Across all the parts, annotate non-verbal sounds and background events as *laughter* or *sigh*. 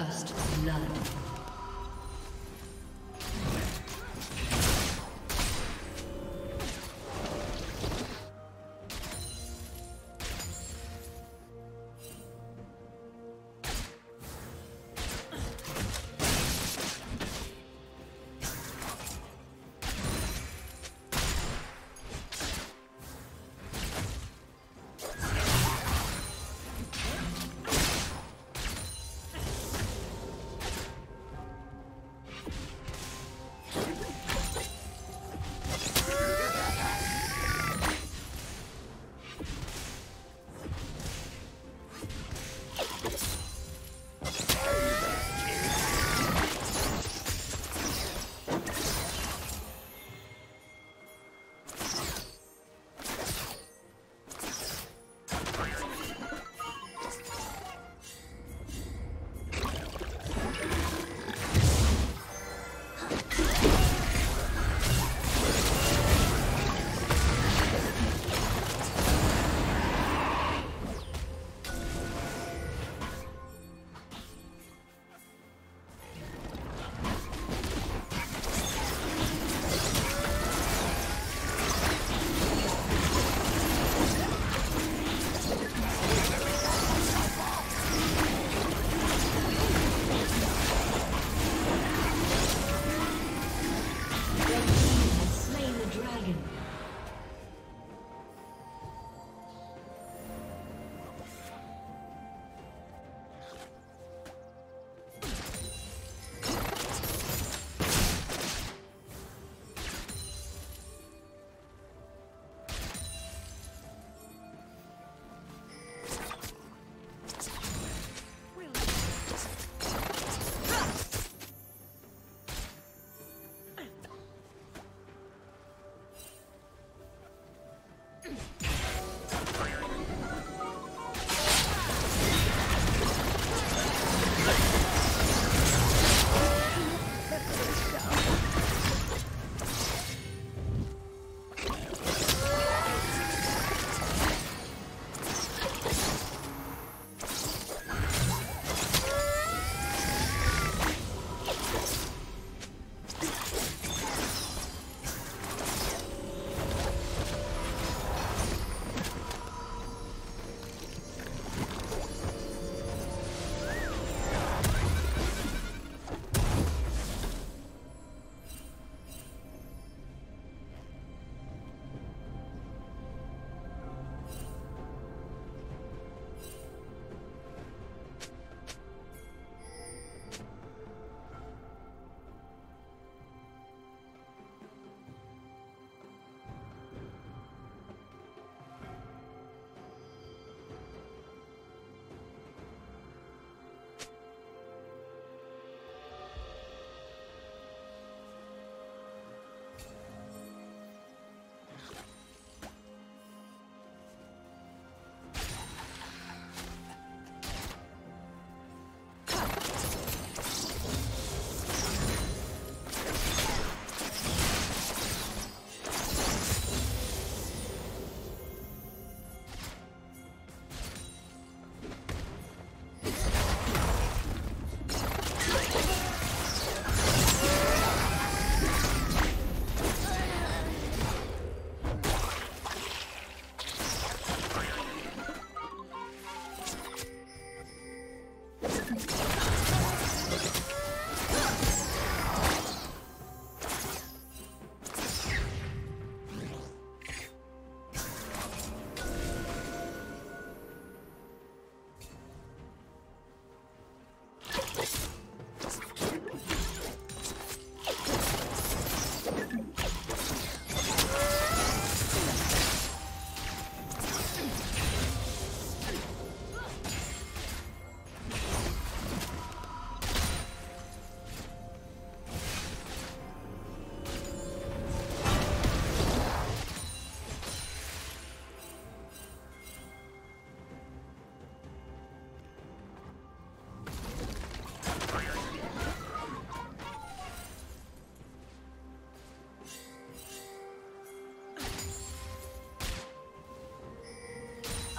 First blood.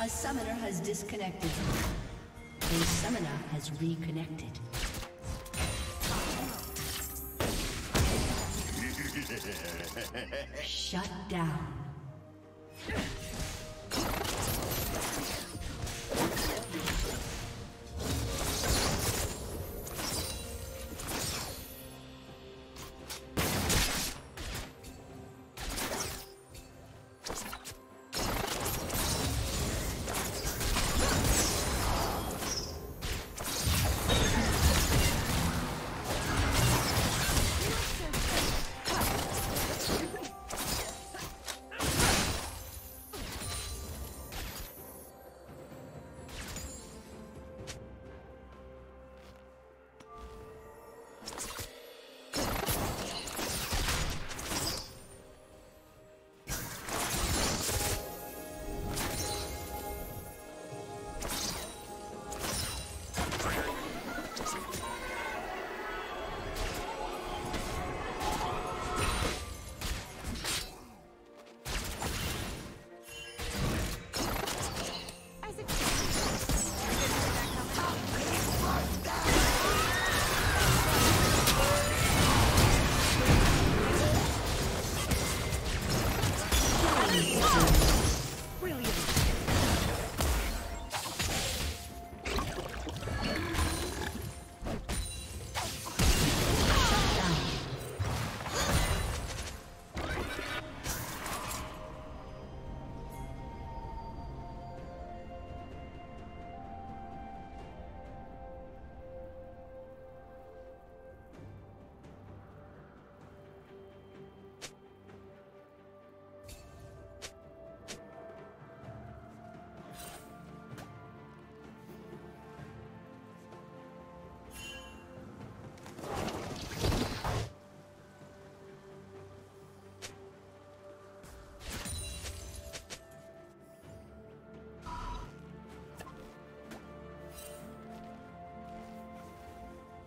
A summoner has disconnected. A summoner has reconnected. *laughs* Shut down.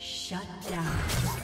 Shut down.